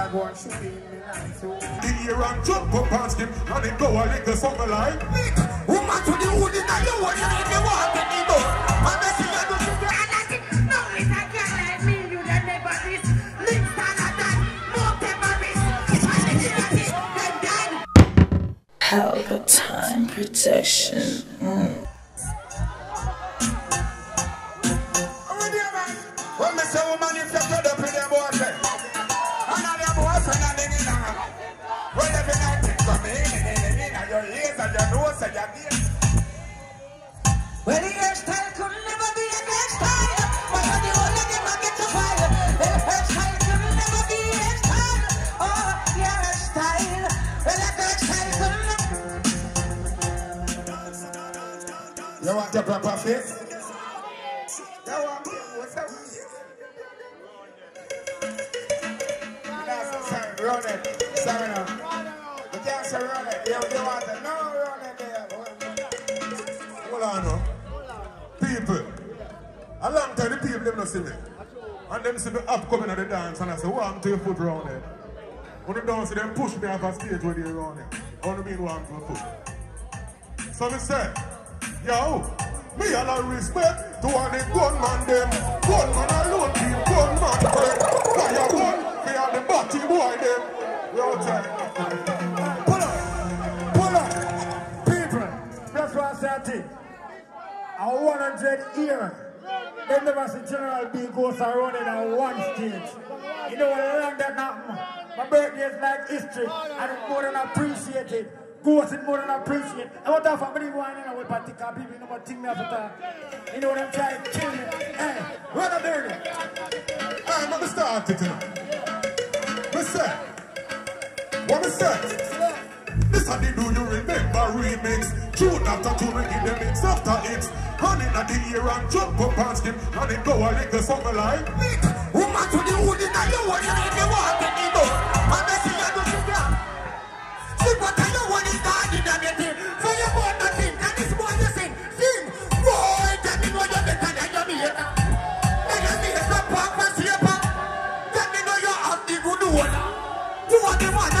I go and shoot in the so. The ear and jump up and skim and it go a little something like Nick, woman to the hood in the you need the water, the door. And they see you do to the analytic. No, it's a girl like me, you the never this. Links and a done, more terrorists. And the killers, them done. Palpatine protection. Mm. When me say woman, if you're You want your proper face? Run it. Now. Long time the people them not see me. And them see me up coming at the dance and I say, warm to your foot round there. When you don't them push me off a stage where they around there. How do you mean warm to my foot? So me say, yo, me all a respect to all the gunman them. Gunman alone keep gunman friend. Fire gun, me all the batty boy them. Yo, time. Pull up. Pull up. People. That's what I. To. I think. A 100 year. They never see General B goes around in one stage. You know what long that happen? My birthday is like history. And it's more than appreciated. Goes it more than appreciated. I want to have a big one in our particular people. You know what thing me to talk. You know what I'm trying to kill me. Hey, what a dirty. I'm gonna start it now. Me say, what me say? This a the do you remember remix? Tune after tune we give them mix after hits. Hand in the ear and jump up and skim and it go a little something like Nick. Woman to the hood in the lower, you need the water, the door. And they see you do to the See what I know what is God in the thing. For your boy nothing, and this boy you sing, sing. Boy, tell me know you're better than your mate. Then and me know you have the good one. You are the one.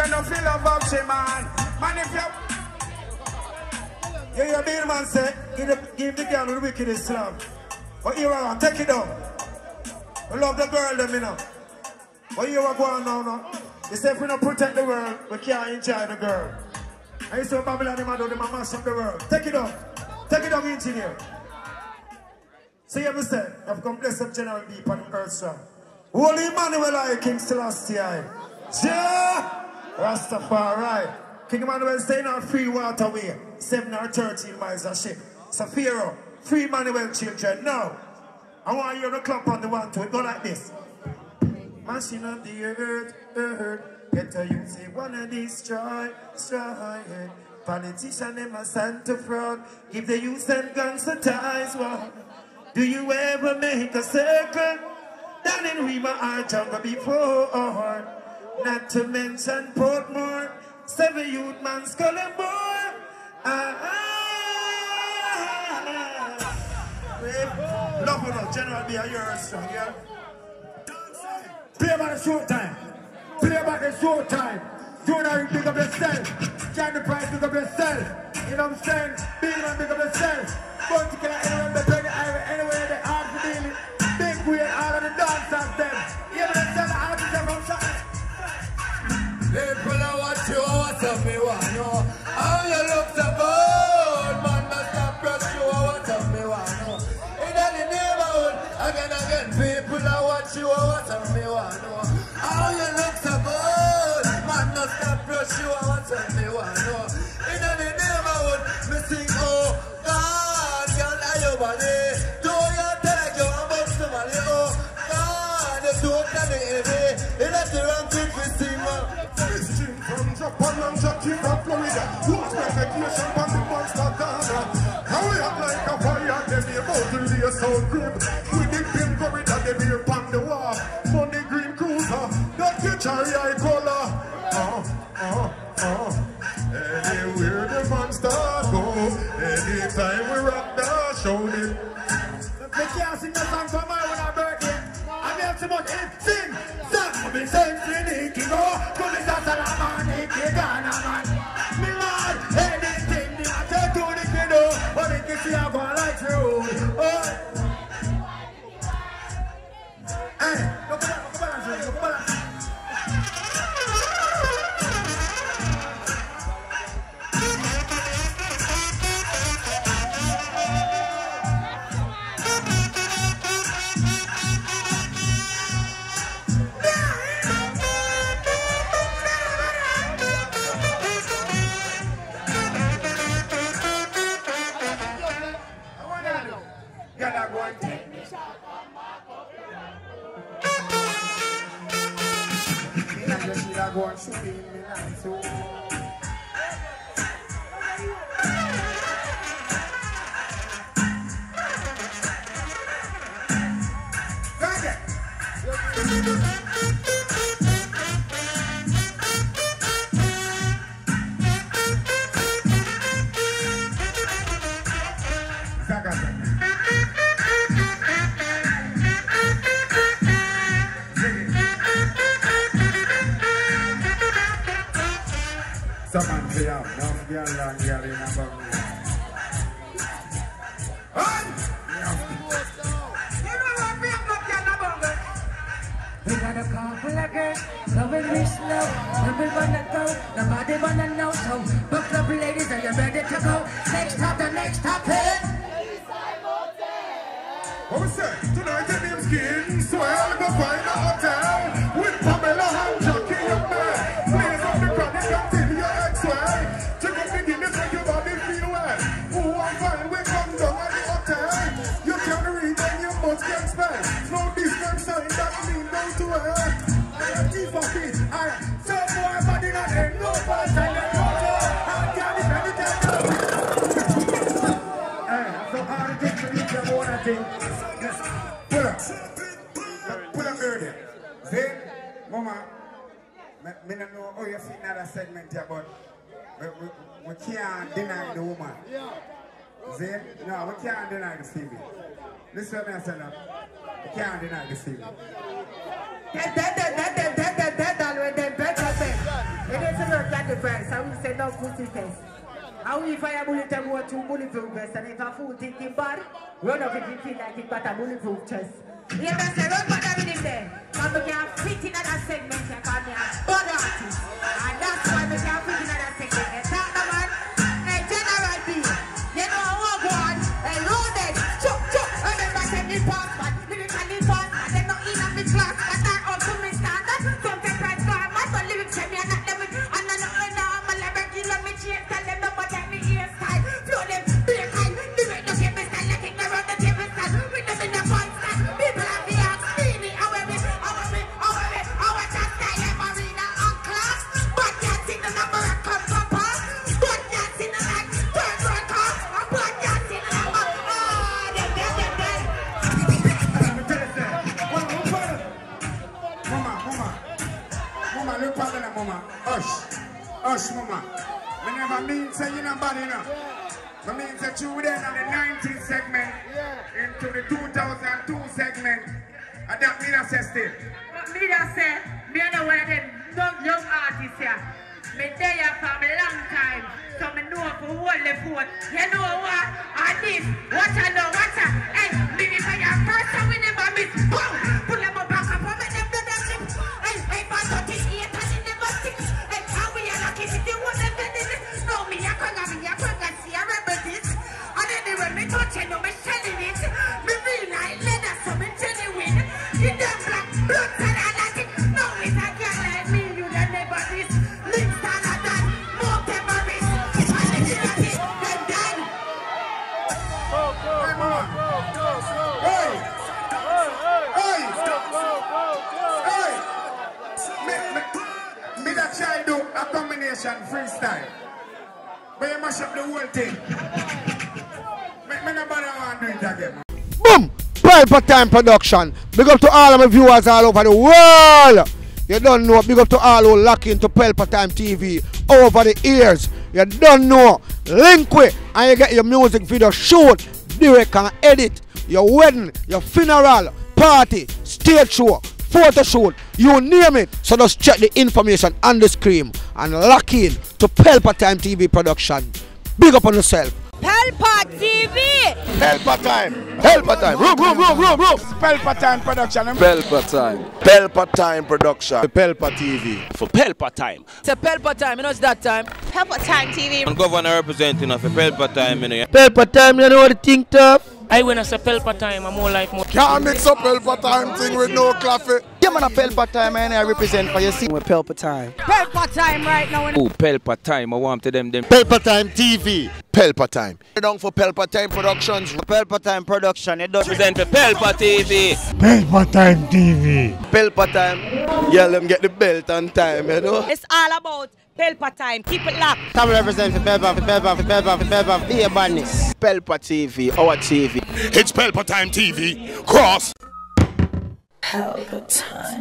Girl I feel a bump she man. Man if you Yeah, your big man say, give the, give the girl the wickedest slam. But you are take it down. I love the girl, them, you know. But you are going now, no. You say if we don't protect the world, we can't enjoy the girl. And you say Babylon, them, do, them mash up the world. Take it down. Take it down, engineer. See what I say? I've come bless up General B on earth strong. Holy Emmanuel I King Celestia. Yeah! Rastafari. King Emmanuel staying on free waterway. 7 or 13 miles a ship. Safiro, free Emmanuel children. Now, I want you to clap on the one to it. Go like this. Mashing up the earth, earth. A youth say wanna destroy, destroy it. Politician them a stand to fraud. Give the youth and guns the ties one. Do you ever make a circle? Down in Rema I jungle before. Not to mention Portmore. Seven youth man skull and boy. Ah, ah, ah. Love you, love. General B a strong, yeah? Play about the show time. Play about the show time. Jonah, pick up yourself. Johnny Price, pick up yourself. You know what I'm saying? Big man, pick up yourself. Killer, anywhere they play the restaurant if we see man. This from Japan and Jackie from Florida. Who's got vacation from the monster Ghana? How we act like a fire, them here about to lay a sound grip. With the pin corridor, them here on the wall. Money green cruiser, that get cherry eye color. Uh, uh, uh. Anywhere the monster go, anytime we 心里。Someone say up, no girl and girl in a bum. We got a couple of girls, going real slow. Number one to go, nobody wanna know. So, book up ladies, are you ready to go? Next stop, the next stop is. What we say? Tonight your name's Skin Oh, me how you see another segment here, but we, we, we can't deny the woman. See? No, we can't deny the female. Listen to me, I said. We can't deny the female. That, that, that, that, that, that, that, that, that, that, that, that, that. It doesn't look like the price. I will say no pussy face. I will fire bullet and go to bulletproof vest. And if a fool think him bad, run up if you feel like it got a bulletproof chest. You say, run back with him there. Because we can't fit in that segment Look at me, mama. Hush. Hush, mama. Me never mean say you nobody now. Me mean that you then on the 19th segment into the 2002 segment. And that mean I say still. Me just say, me know where them young, young artists here. Me there from a long time. So me know for hold the phone. You freestyle. But you mash up the whole thing. Make me nobody want to do it again. Boom! Pelpa Time Production. Big up to all of my viewers all over the world. You don't know. Big up to all who lock into Pelpa Time TV over the years. You don't know. Link with and you get your music video shoot, direct and edit. Your wedding, your funeral, party, stage show, photo shoot, you name it. So just check the information on the screen and lock in to Pelpa Time TV Production. Big up on yourself. Pelpa TV. Pelpa Time. Pelpa Time. Room, room, room, room, room. Pelpa Time Production. Eh? Pelpa time. Pelpa Time Production. Pelpa TV. For Pelpa time. It's a Pelpa time, you know it's that time. Pelpa Time TV. I'm governor representing of a Pelpa time, you know. Pelpa Time, you know what the thing tough? I when I say Pelpa time, I'm more like more. Can't mix up Pelpa Time thing with no coffee. Yeah, man, a Pelpa Time, and I represent for you. See, with Pelpa Time. Pelpa time right now. Oh, Pelpa time. I want to them them. Pelpa Time TV. Pelpa Time. Down for Pelpa Time Productions. Pelpa Time Production. It does Present for Pelpa TV. Pelpa Time TV. Pelpa Time. Yeah, let them get the belt on time, you know. It's all about Pelpa time. Keep it locked. Time represent for Pelpa, for Pelpa, for Pelpa, for Pelpa, for Ear Badness. Pelpa TV, our TV. It's Pelpa Time TV. Cross. Pelpa Time.